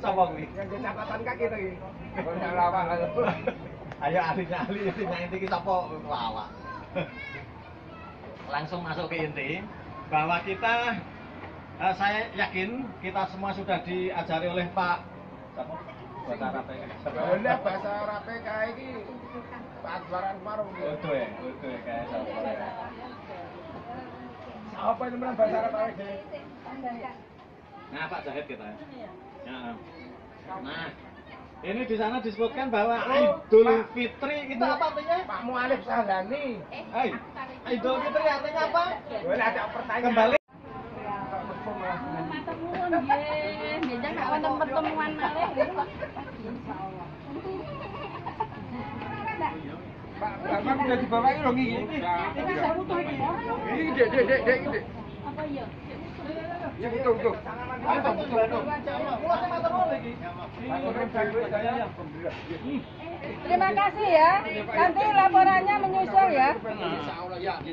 Sapa kuwi? Yang jadi catatan kaki tadi. Banyak lawak lalu. Ayo ahlinya ahli intinya inti ki sapa lawak. Langsung masuk ke inti bahwa kita eh, saya yakin kita semua sudah diajari oleh Pak siapa? Bahasa Arab ya. Boleh bahasa Arab kayak ini. Pak Adwaran Marum. Udah ya, udah ya kayak siapa ya. Apa itu benar bahasa Arab kayak? Nah, Pak Zahid kita. Ya. Nah, ini di sana disebutkan bahwa Idul Pak. Fitri itu apa artinya? Pak Mualif Sahlani. Hai, Idul Fitri artinya apa? Boleh ada pertanyaan. Kembali. Matur nuwun nggih. Biyen nek wonten pertemuan malih. Pak Bambang udah dibawa ini loh gigi. Ini ya. Dek dek dek dek ini. Apa iya? Ya betul betul. Ayo betul betul. Terima kasih ya. Nanti laporannya menyusul ya. Ya.